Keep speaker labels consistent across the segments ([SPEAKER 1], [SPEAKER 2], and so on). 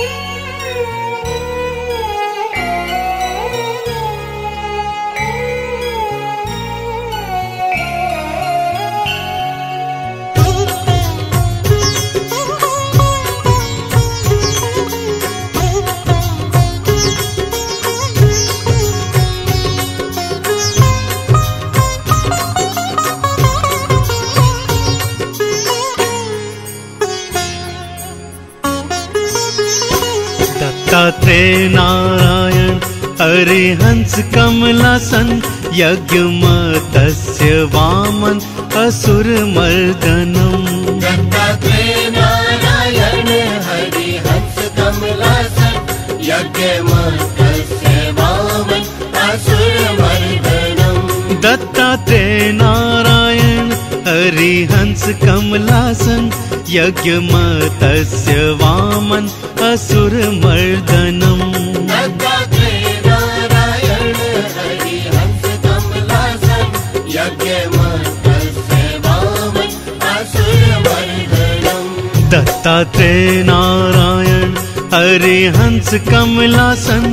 [SPEAKER 1] Hey! Dattatreya Narayan Harihans कमलासन यज्ञमतस्य Vaman
[SPEAKER 2] असुरमर्दनम् Narayan
[SPEAKER 1] Harihans कमलासन यज्ञमतस्य Vaman असुरमर्दनम्
[SPEAKER 2] Dattatreya Hari हंस कमलासन यज्ञमतस्य वामन असुरमर्दनम्
[SPEAKER 1] दत्तात्रेय नारायण
[SPEAKER 2] हरि हंस कमलासन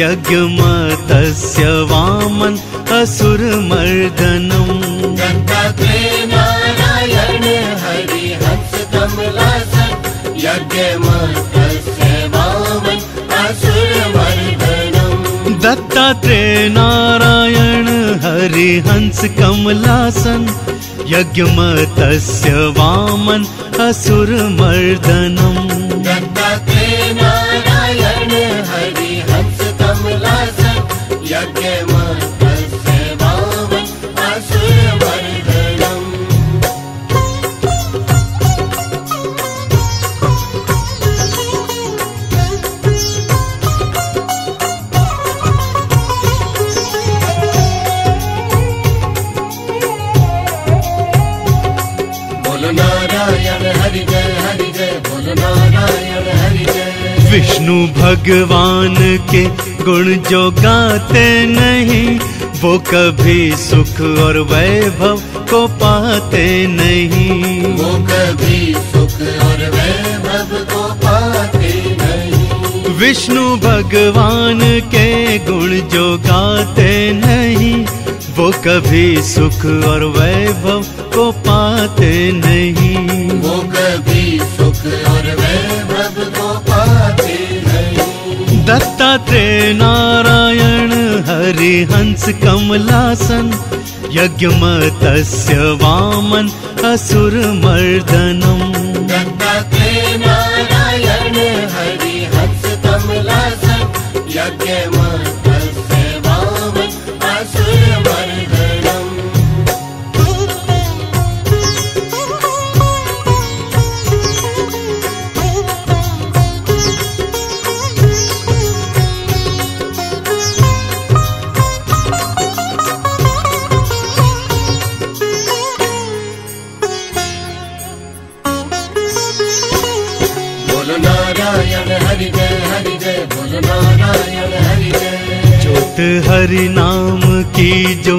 [SPEAKER 2] यज्ञमतस्य वामन
[SPEAKER 1] असुरमर्दनम् हरिहंस कमलासन यज्ञ वामन असुरमर्दनम्
[SPEAKER 2] दत्तात्रे नारायण हरिहंस कमलासन यज्ञमतस्य वामन असुरमर्दनम्
[SPEAKER 1] विष्णु भगवान के गुण जो गाते नहीं वो कभी सुख और वैभव को पाते नहीं।
[SPEAKER 2] वो कभी सुख और वैभव को पाते नहीं।
[SPEAKER 1] विष्णु भगवान के गुण जो गाते नहीं वो कभी सुख और वैभव को पाते नहीं। दत्तात्रेय नारायण हरिहंस कमलासन यज्ञ मत्स्य वामन असुर मर्दनम
[SPEAKER 2] दत्तात्रेय नारायण हरि हंस कमलासन यज्ञ
[SPEAKER 1] ज्योत हरि नाम की जो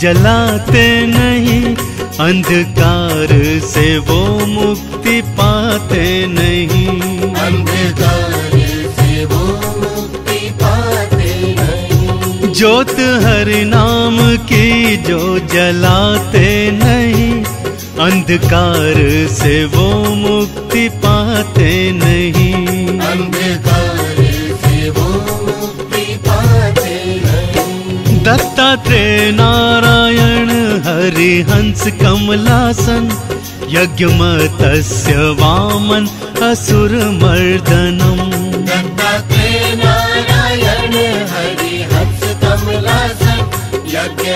[SPEAKER 1] जलाते नहीं अंधकार से वो मुक्ति पाते नहीं।
[SPEAKER 2] अंधकार से वो मुक्ति पाते नहीं।
[SPEAKER 1] ज्योत हरि नाम की जो जलाते नहीं अंधकार से वो मुक्ति पाते नहीं। दत्तात्रेय नारायण हरिहंस कमलासन यज्ञमतस्य वामन
[SPEAKER 2] असुरमर्दनं नारायण हरिहंस कमलासन् यज्ञ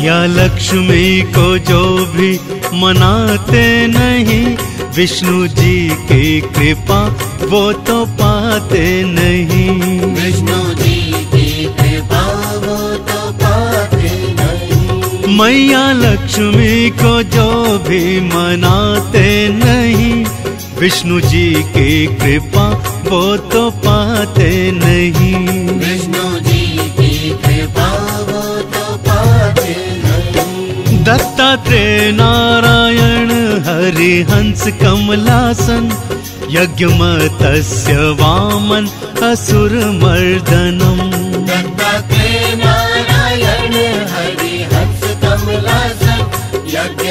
[SPEAKER 1] मैया लक्ष्मी को जो भी मनाते नहीं विष्णु जी की कृपा वो तो पाते नहीं।
[SPEAKER 2] विष्णु जी की कृपा वो तो पाते
[SPEAKER 1] मैया लक्ष्मी को जो भी मनाते नहीं विष्णु जी की कृपा वो तो पाते नहीं। नारायण हरिहंस कमलासन यज्ञमतस्य वामन
[SPEAKER 2] असुरमर्दनम् नारायण हरिहंस यज्ञ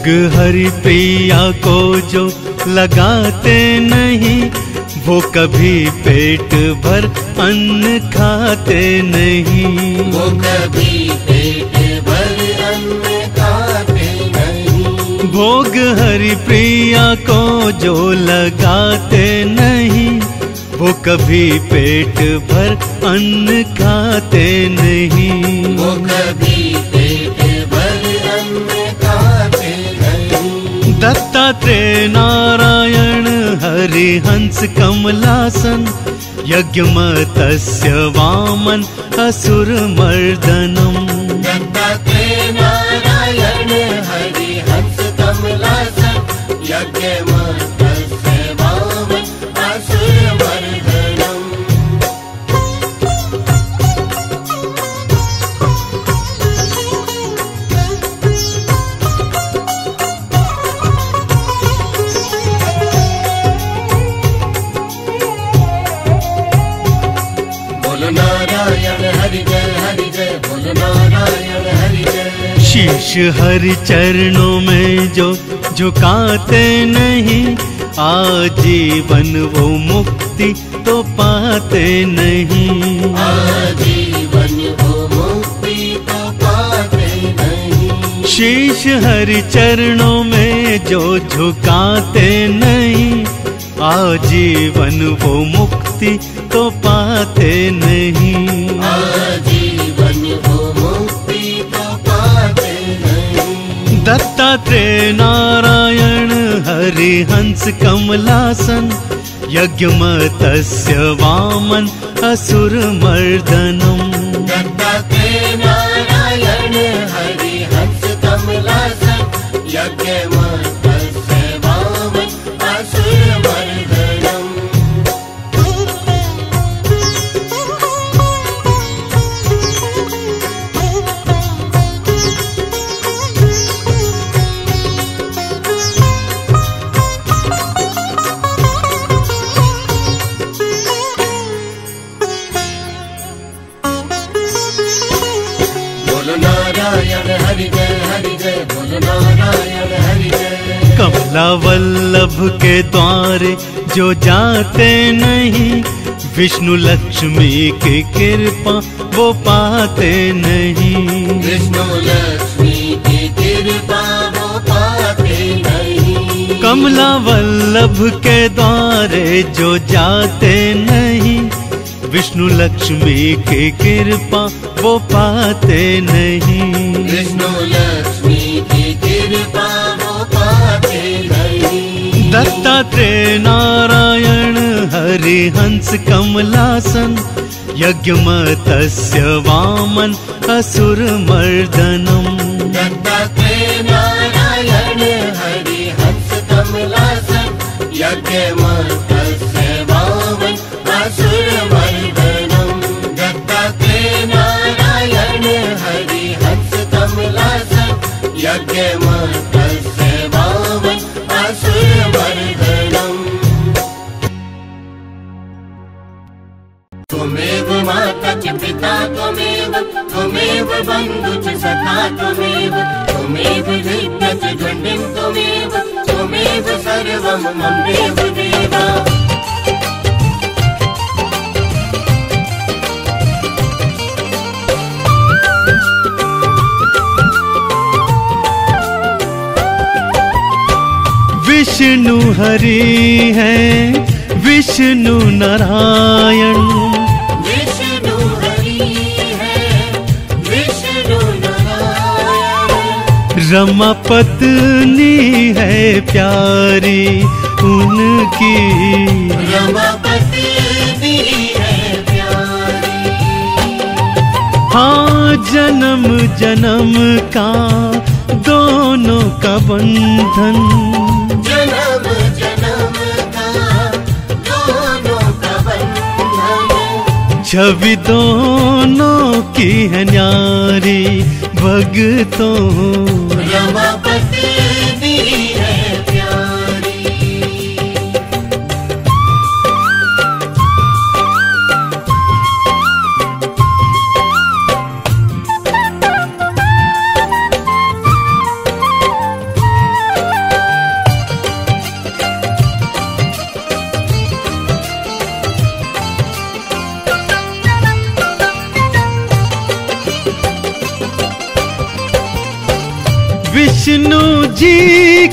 [SPEAKER 1] भोग हरि प्रिया को जो लगाते नहीं वो कभी पेट भर अन्न खाते नहीं।
[SPEAKER 2] वो कभी पेट भर अन्न खाते नहीं।
[SPEAKER 1] भोग हरि प्रिया को जो लगाते नहीं वो कभी पेट भर अन्न खाते नहीं।
[SPEAKER 2] वो कभी
[SPEAKER 1] दत्तात्रेय नारायण हरि हंस कमलासन यज्ञमतस्य वामन असुर मर्दनम
[SPEAKER 2] दत्तात्रेय नारायण हरि हंस कमलासन यज्ञ
[SPEAKER 1] शीश हर चरणों में जो झुकाते नहीं आजीवन वो मुक्ति तो पाते नहीं।
[SPEAKER 2] आजीवन वो मुक्ति तो पाते नहीं।
[SPEAKER 1] शीश हरि चरणों में जो झुकाते नहीं आजीवन वो मुक्ति तो पाते नहीं। दत्तात्रेय नारायण हरि हंस कमलासन यज्ञमतस्य वामन असुर मर्दनम
[SPEAKER 2] दत्तात्रेय
[SPEAKER 1] वल्लभ के द्वारे जो जाते नहीं विष्णु लक्ष्मी की कृपा वो पाते नहीं।
[SPEAKER 2] विष्णु लक्ष्मी की कृपा वो पाते नहीं।
[SPEAKER 1] कमला वल्लभ के द्वारे जो जाते नहीं विष्णु लक्ष्मी की कृपा वो पाते नहीं।
[SPEAKER 2] विष्णु
[SPEAKER 1] दत्तात्रेय नारायण हरि हंस कमलासन यज्ञमतस्य वामन असुर मर्दनम
[SPEAKER 2] दत्तात्रेय नारायण हरि हंस कमलासन यज्ञ त्वमेव माता च पिता त्वमेव त्वमेव बन्धु च सखा त्वमेव त्वमेव च झण्डिं त्वमेव त्वमेव सर्वं
[SPEAKER 1] विष्णु हरि है, विष्णु नारायण। रमा पत्नी है प्यारी उनकी।
[SPEAKER 2] रमापति दी है प्यारी।
[SPEAKER 1] हाँ जन्म जन्म का दोनों का बंधन।
[SPEAKER 2] जन्म जन्म का दोनों का बंधन।
[SPEAKER 1] छवि दोनों की है न्यारी। भगतों।
[SPEAKER 2] रमापति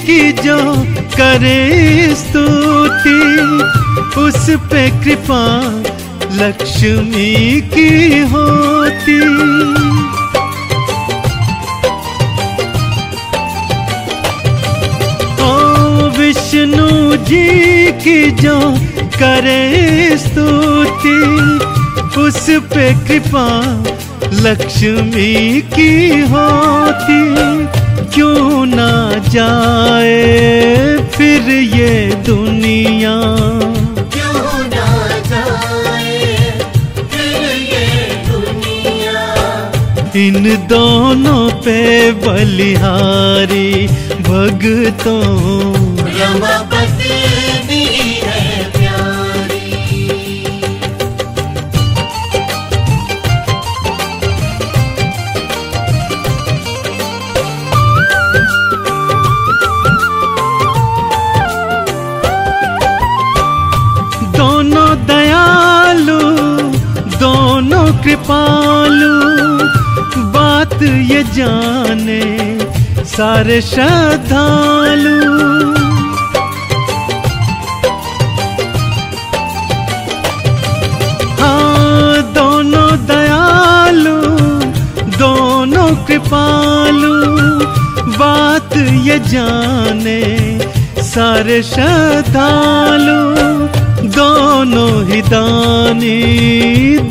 [SPEAKER 1] की जो करे स्तुति, उस पे कृपा लक्ष्मी की होती। ओ विष्णु जी की जो करे स्तुति, उस पे कृपा लक्ष्मी की होती। क्यों ना जाए फिर ये दुनिया?
[SPEAKER 2] क्यों ना जाए फिर ये दुनिया?
[SPEAKER 1] इन दोनों पे बलिहारी भगतों।
[SPEAKER 2] रमापति
[SPEAKER 1] कृपालु, बात ये जाने, सारे श्रद्धालु। हाँ दोनों दयालु, दोनों कृपालु, बात ये जाने, सारे श्रद्धालु। दोनों ही दानी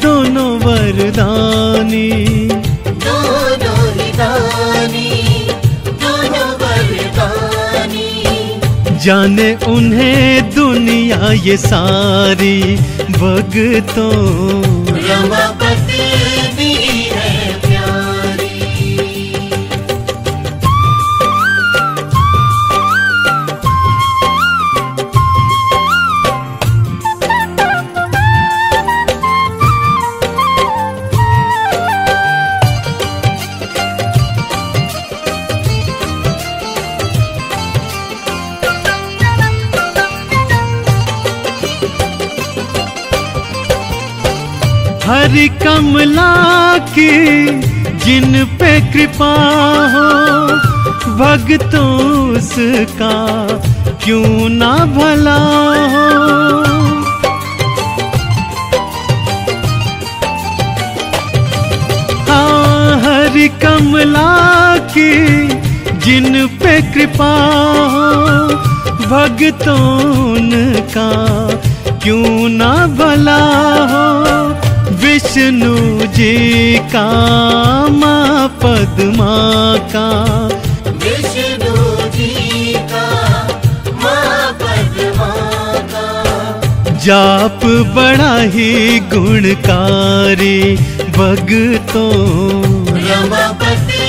[SPEAKER 1] दोनों वरदानी।
[SPEAKER 2] दोनों ही दानी दोनों वरदानी।
[SPEAKER 1] जाने उन्हें दुनिया ये सारी भगतों हरि कमला की जिन पे कृपा हो, भक्तों उसका क्यों ना भला हो? हाँ हरि कमला की जिन पे कृपा हो भगतों का क्यों ना भला हो? विष्णु जी का माँ पद्मा का।
[SPEAKER 2] विष्णु जी का माँ पद्मा का।
[SPEAKER 1] जाप बड़ा ही गुणकारी भगतों
[SPEAKER 2] रमापति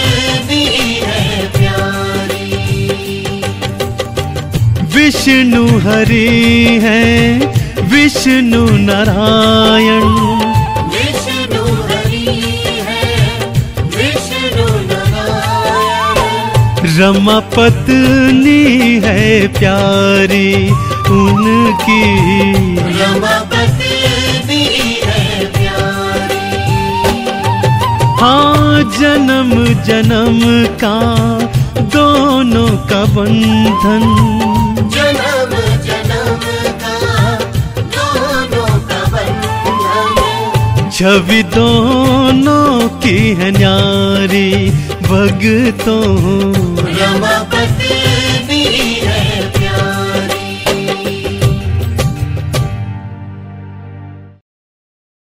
[SPEAKER 2] दी है प्यारी।
[SPEAKER 1] विष्णु हरि है विष्णु नारायण। रमा पत्नी है प्यारी उनकी।
[SPEAKER 2] रमा पत्नी है प्यारी।
[SPEAKER 1] हाँ जन्म जन्म का दोनों का बंधन। छवि दोनों की है न्यारी। भगतों।
[SPEAKER 2] रमापति।